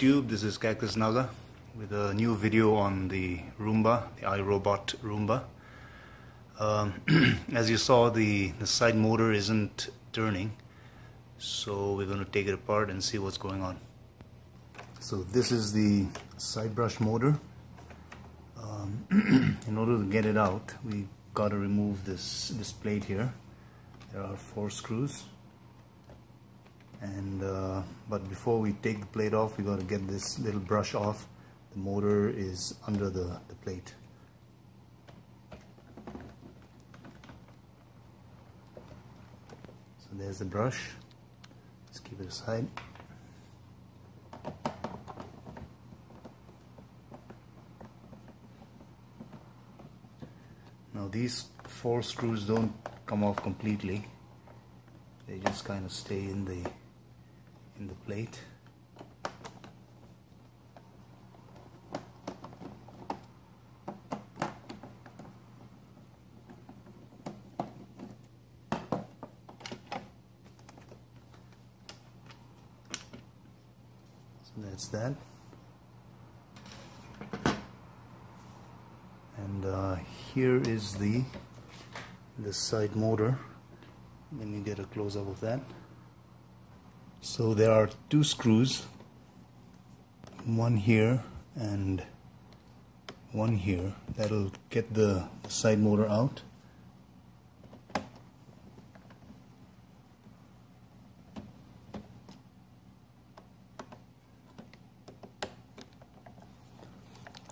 YouTube, this is Cactus Naga with a new video on the Roomba, the iRobot Roomba. Um, as you saw, the, the side motor isn't turning, so we're going to take it apart and see what's going on. So this is the side brush motor. Um, in order to get it out, we got to remove this, this plate here. There are four screws and uh, but before we take the plate off we got to get this little brush off. The motor is under the, the plate. So there's the brush. Let's keep it aside. Now these four screws don't come off completely. They just kind of stay in the in the plate. So that's that. And uh, here is the the side motor. Let me get a close up of that. So there are two screws, one here and one here. That'll get the side motor out.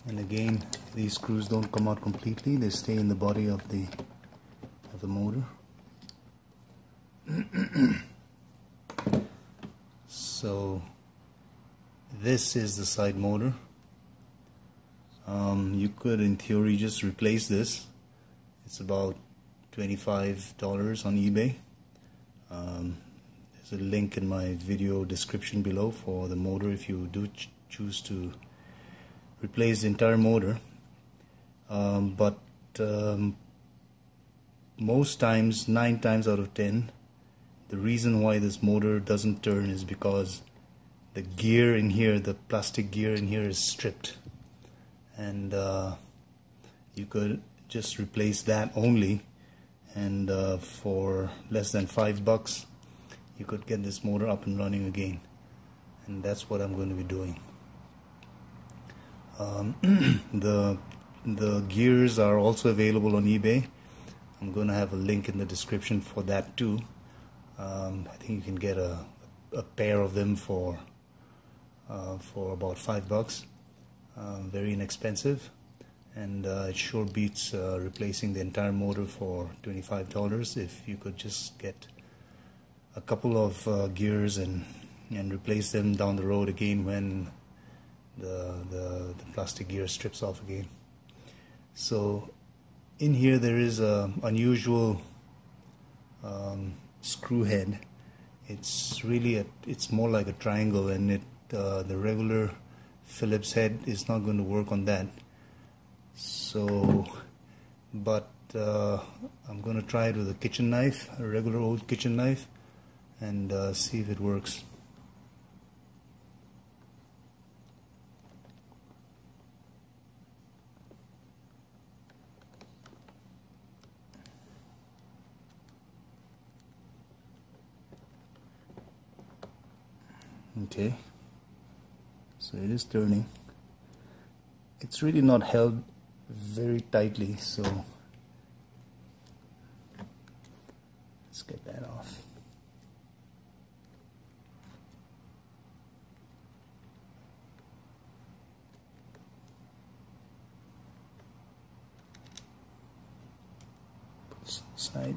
And again, these screws don't come out completely. They stay in the body of the of the motor. so this is the side motor. Um, you could in theory just replace this. It's about $25 on eBay. Um, there's a link in my video description below for the motor if you do ch choose to replace the entire motor. Um, but um, most times, 9 times out of 10 the reason why this motor doesn't turn is because the gear in here the plastic gear in here is stripped. And uh, you could just replace that only and uh, for less than five bucks you could get this motor up and running again. And that's what I'm going to be doing. Um, the the gears are also available on eBay. I'm going to have a link in the description for that too um, I think you can get a, a pair of them for uh, for about five bucks. Um, very inexpensive, and uh, it sure beats uh, replacing the entire motor for $25 if you could just get a couple of uh, gears and and replace them down the road again when the, the, the plastic gear strips off again. So in here there is a unusual um, screw head. It's really a, it's more like a triangle and it uh, the regular Phillips head is not going to work on that. So but uh, I'm going to try it with a kitchen knife a regular old kitchen knife and uh, see if it works okay. So it is turning. It's really not held very tightly so let's get that off. Side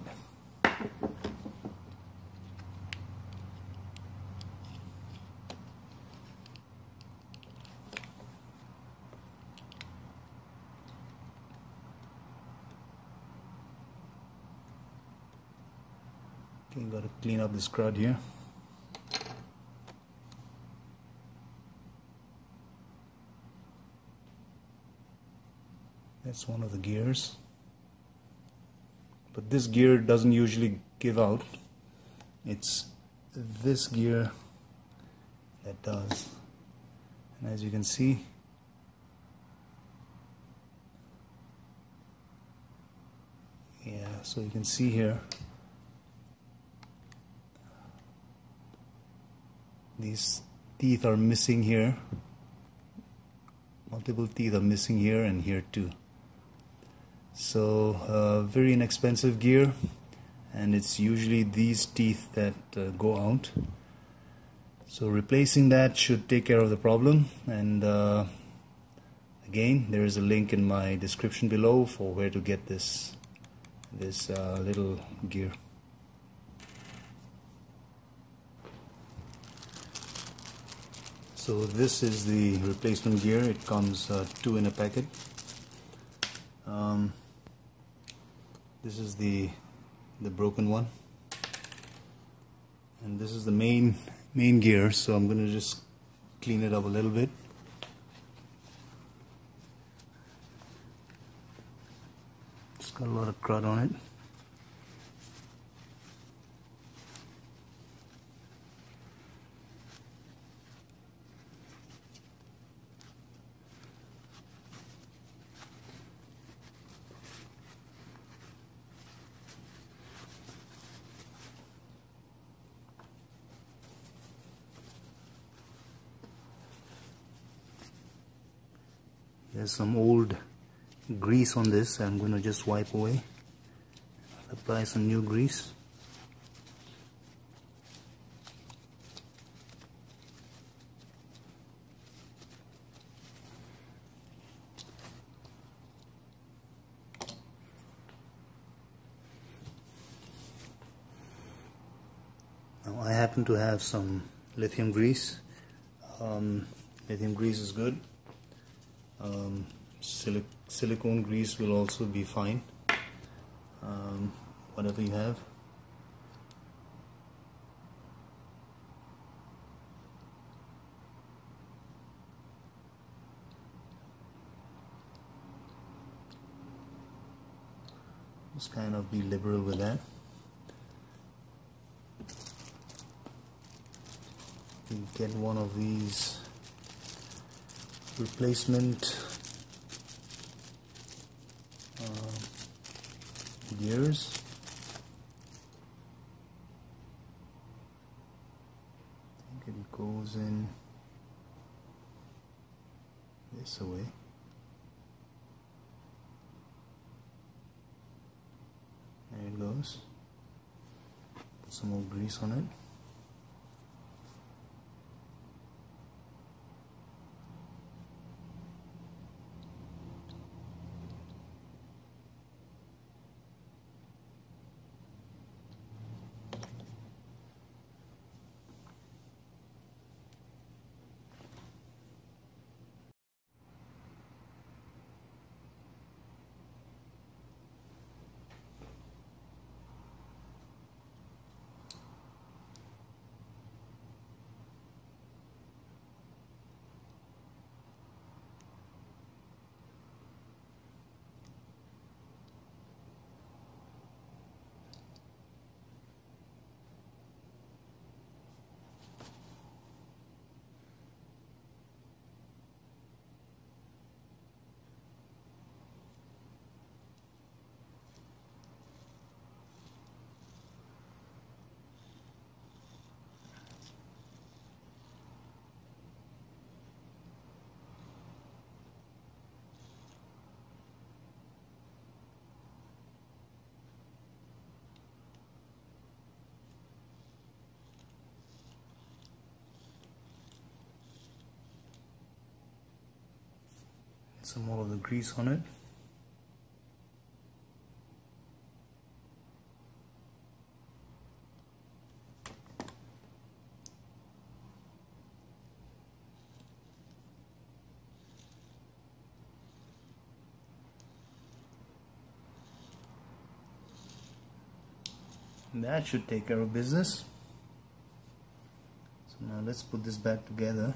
Okay, got to clean up this crud here. That's one of the gears. But this gear doesn't usually give out. It's this gear that does. and as you can see yeah so you can see here these teeth are missing here. Multiple teeth are missing here and here too. So uh, very inexpensive gear and it's usually these teeth that uh, go out. So replacing that should take care of the problem and uh, again there is a link in my description below for where to get this this uh, little gear so this is the replacement gear. It comes uh, two in a packet. Um, this is the the broken one. And this is the main main gear. So I'm gonna just clean it up a little bit. It's got a lot of crud on it there's some old grease on this. I'm going to just wipe away. Apply some new grease. Now I happen to have some lithium grease. Um, lithium grease is good um, silic silicone grease will also be fine. Um, whatever you have. Just kind of be liberal with that. You get one of these replacement uh, gears. I think it goes in this way. There it goes. Put some more grease on it some more of the grease on it. That should take care of business. So now let's put this back together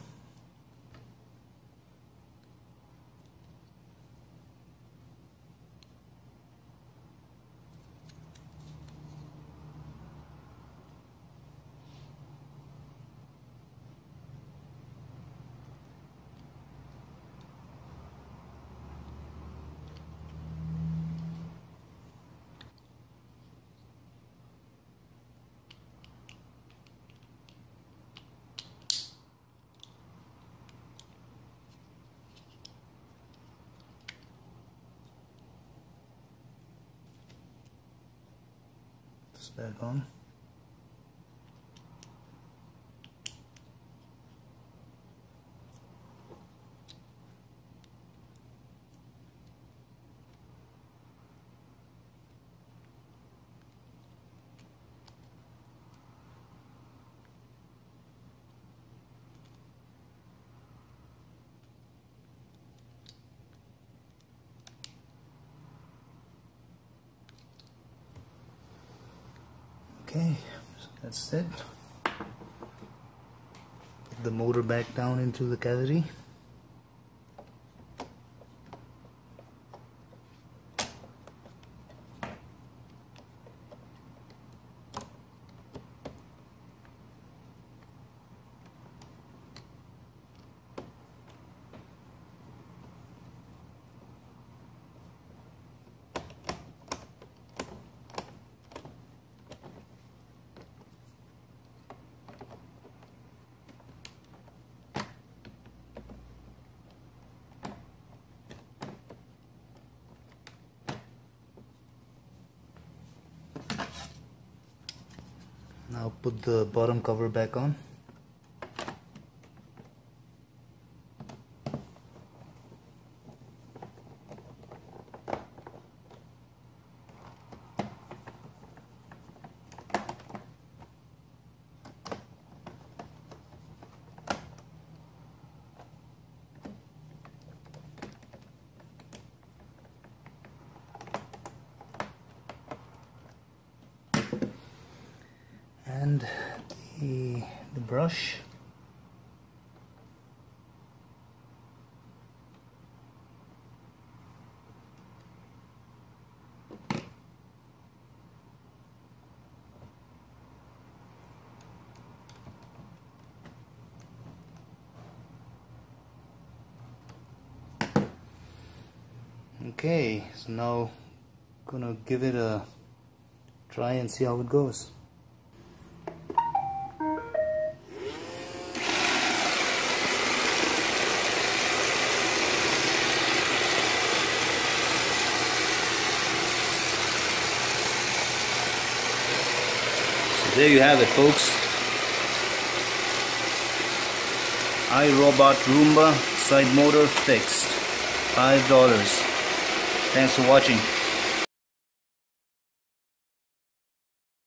this back on. Okay, that's it. Put the motor back down into the cavity. Now put the bottom cover back on. and the, the brush. Okay so now gonna give it a try and see how it goes there you have it folks. iRobot Roomba side motor fixed. Five dollars. Thanks for watching